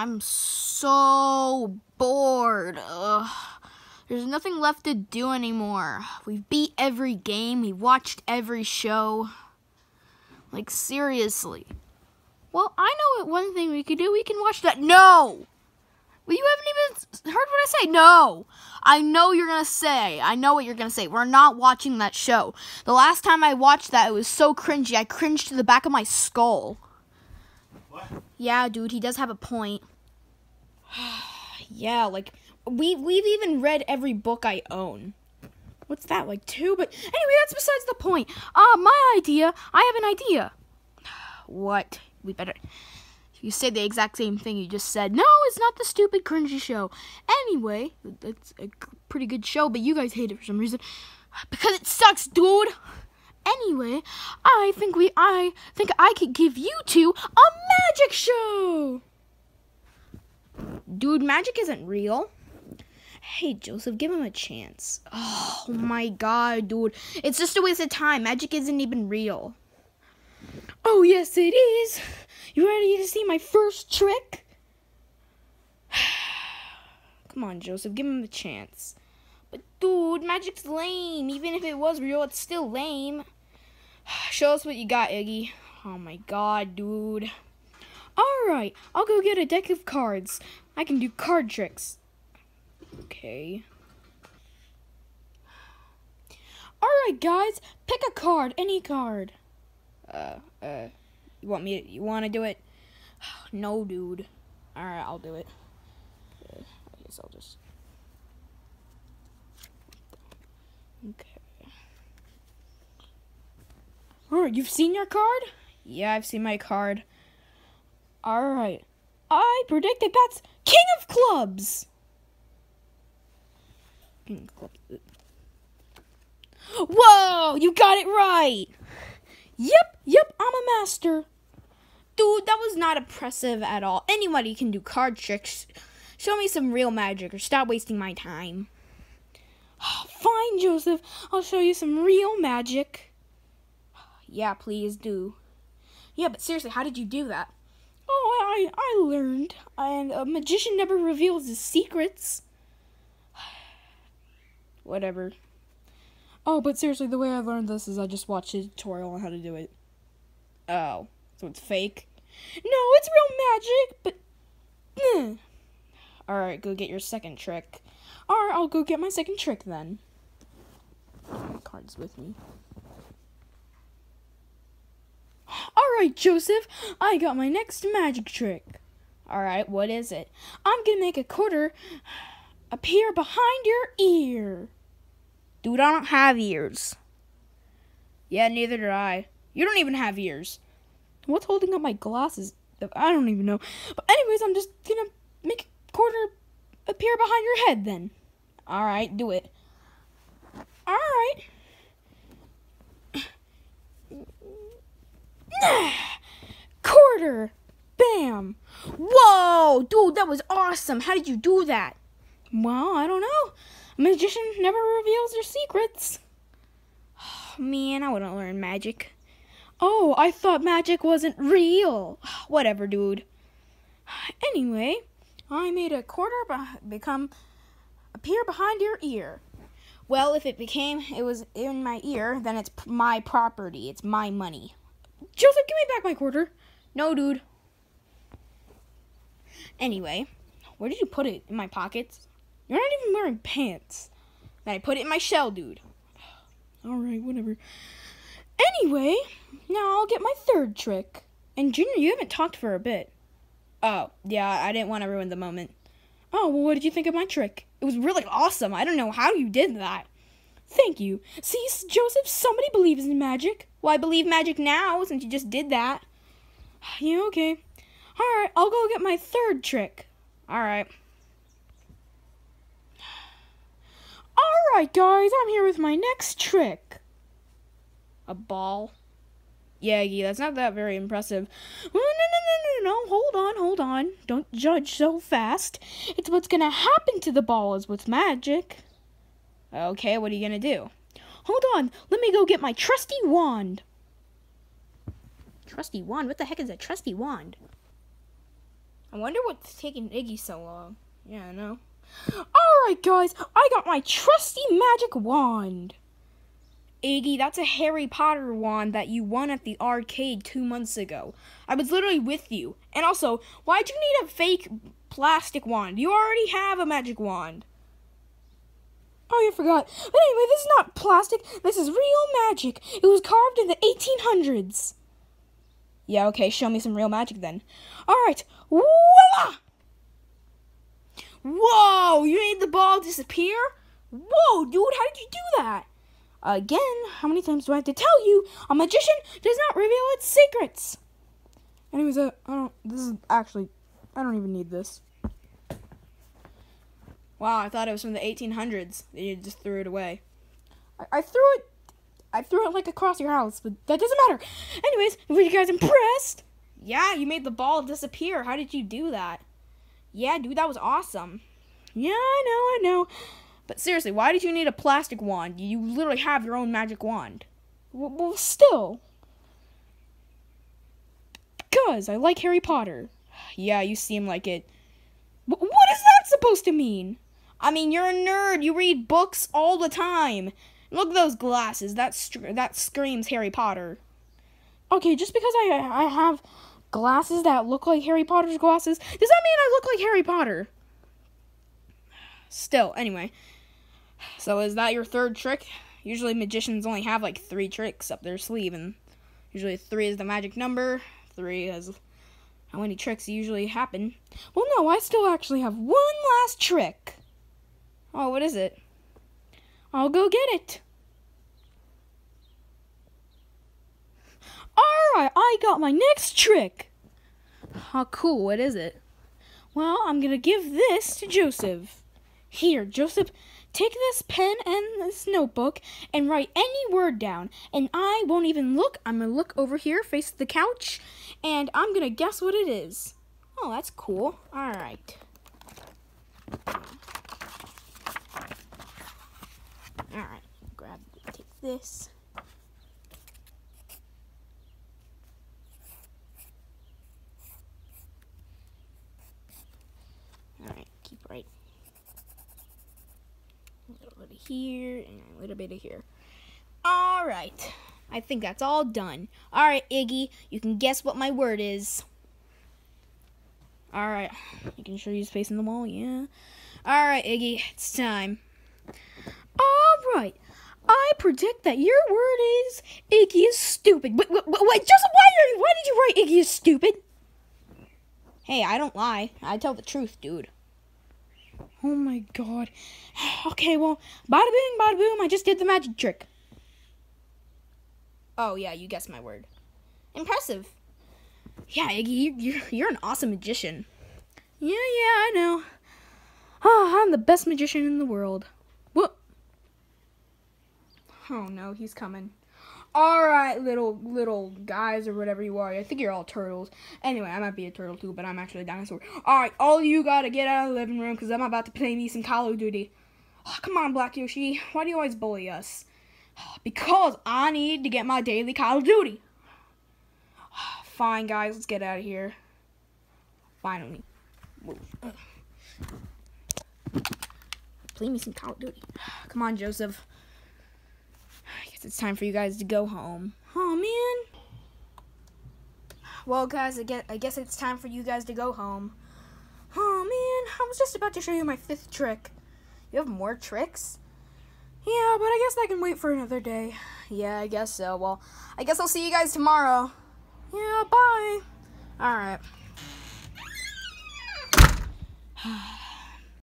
I'm so bored. Ugh. There's nothing left to do anymore. We've beat every game, we've watched every show. Like, seriously. Well, I know what one thing we could do. We can watch that. No! Well, you haven't even heard what I say. No! I know you're gonna say. I know what you're gonna say. We're not watching that show. The last time I watched that, it was so cringy. I cringed to the back of my skull. What? Yeah, dude, he does have a point. yeah, like we we've even read every book I own. What's that like two? But anyway, that's besides the point. Uh, my idea. I have an idea. What? We better. You say the exact same thing you just said. No, it's not the stupid cringy show. Anyway, that's a pretty good show, but you guys hate it for some reason because it sucks, dude. Anyway, I think we I think I could give you two a magic show. Dude, magic isn't real. Hey, Joseph, give him a chance. Oh my god, dude. It's just a waste of time. Magic isn't even real. Oh, yes, it is. You ready to see my first trick? Come on, Joseph, give him a chance. But, dude, magic's lame. Even if it was real, it's still lame. Show us what you got, Iggy. Oh my god, dude. Alright, I'll go get a deck of cards. I can do card tricks. Okay. Alright, guys, pick a card, any card. Uh, uh, you want me to, you want to do it? no, dude. Alright, I'll do it. Uh, I guess I'll just. Okay. Alright, you've seen your card? Yeah, I've seen my card. Alright. I predict that that's King of Clubs! King of Clubs. Whoa! You got it right! Yep, yep, I'm a master. Dude, that was not impressive at all. Anybody can do card tricks. Show me some real magic or stop wasting my time. Fine, Joseph. I'll show you some real magic. Yeah, please do. Yeah, but seriously, how did you do that? Oh, I I learned. And a magician never reveals his secrets. Whatever. Oh, but seriously, the way I learned this is I just watched a tutorial on how to do it. Oh, so it's fake? No, it's real magic, but. Alright, go get your second trick. Alright, I'll go get my second trick then. Card's with me. Alright, Joseph, I got my next magic trick. Alright, what is it? I'm gonna make a quarter appear behind your ear. Dude, I don't have ears. Yeah, neither do I. You don't even have ears. What's holding up my glasses? I don't even know. But anyways, I'm just gonna make a quarter appear behind your head then. Alright, do it. Alright. quarter! Bam! Whoa! Dude, that was awesome! How did you do that? Well, I don't know. A magician never reveals their secrets. Man, I wouldn't learn magic. Oh, I thought magic wasn't real. Whatever, dude. Anyway, I made a quarter be- become appear behind your ear. Well, if it became it was in my ear, then it's my property. It's my money. Joseph, give me back my quarter. No, dude. Anyway, where did you put it? In my pockets? You're not even wearing pants. Then I put it in my shell, dude. Alright, whatever. Anyway, now I'll get my third trick. And Junior, you haven't talked for a bit. Oh, yeah, I didn't want to ruin the moment. Oh, well, what did you think of my trick? It was really awesome. I don't know how you did that. Thank you. See, Joseph, somebody believes in magic. Well, I believe magic now since you just did that. Yeah, okay. Alright, I'll go get my third trick. Alright. Alright, guys, I'm here with my next trick. A ball? Yeah, yeah, that's not that very impressive. No, no, no, no, no, no, hold on, hold on. Don't judge so fast. It's what's gonna happen to the ball is with magic. Okay, what are you gonna do? Hold on, let me go get my trusty wand. Trusty wand? What the heck is a trusty wand? I wonder what's taking Iggy so long. Yeah, I know. Alright, guys, I got my trusty magic wand. Iggy, that's a Harry Potter wand that you won at the arcade two months ago. I was literally with you. And also, why'd you need a fake plastic wand? You already have a magic wand. Oh, you forgot. But anyway, this is not plastic. This is real magic. It was carved in the 1800s. Yeah, okay, show me some real magic then. Alright, voila! Whoa, you made the ball disappear? Whoa, dude, how did you do that? Again, how many times do I have to tell you? A magician does not reveal its secrets. Anyways, uh, I don't. This is actually, I don't even need this. Wow, I thought it was from the 1800s. You just threw it away. I, I threw it. I threw it like across your house, but that doesn't matter. Anyways, were you guys impressed? Yeah, you made the ball disappear. How did you do that? Yeah, dude, that was awesome. Yeah, I know, I know. But seriously, why did you need a plastic wand? You literally have your own magic wand. Well, well still. Because I like Harry Potter. Yeah, you seem like it. what is that supposed to mean? I mean, you're a nerd. You read books all the time. Look at those glasses. That that screams Harry Potter. Okay, just because I I have glasses that look like Harry Potter's glasses, does that mean I look like Harry Potter? Still, anyway. So is that your third trick? Usually magicians only have like three tricks up their sleeve, and usually three is the magic number. Three is how many tricks usually happen. Well, no, I still actually have one last trick. Oh, what is it? I'll go get it. Alright, I got my next trick. How cool, what is it? Well, I'm gonna give this to Joseph. Here, Joseph, take this pen and this notebook and write any word down. And I won't even look. I'm gonna look over here, face the couch, and I'm gonna guess what it is. Oh, that's cool. Alright. Alright, grab, take this. Alright, keep right. A little bit of here and a little bit of here. Alright, I think that's all done. Alright, Iggy, you can guess what my word is. Alright, you can show you facing the wall, yeah. Alright, Iggy, it's time. All right. I predict that your word is Iggy is stupid. Wait, wait, wait, Joseph, why are you, why did you write Iggy is stupid? Hey, I don't lie. I tell the truth, dude. Oh my god. Okay, well, bada bing, bada boom, I just did the magic trick. Oh, yeah, you guessed my word. Impressive. Yeah, Iggy, you're, you're an awesome magician. Yeah, yeah, I know. Oh, I'm the best magician in the world. Oh no, he's coming. All right, little little guys or whatever you are. I think you're all turtles. Anyway, I might be a turtle too, but I'm actually a dinosaur. All right, all you gotta get out of the living room because I'm about to play me some Call of Duty. Oh, come on, Black Yoshi. Why do you always bully us? Oh, because I need to get my daily Call of Duty. Oh, fine, guys, let's get out of here. Finally. Play me some Call of Duty. Come on, Joseph. I guess it's time for you guys to go home. Oh, man. Well, guys, I guess, I guess it's time for you guys to go home. Oh, man. I was just about to show you my fifth trick. You have more tricks? Yeah, but I guess I can wait for another day. Yeah, I guess so. Well, I guess I'll see you guys tomorrow. Yeah, bye. All right.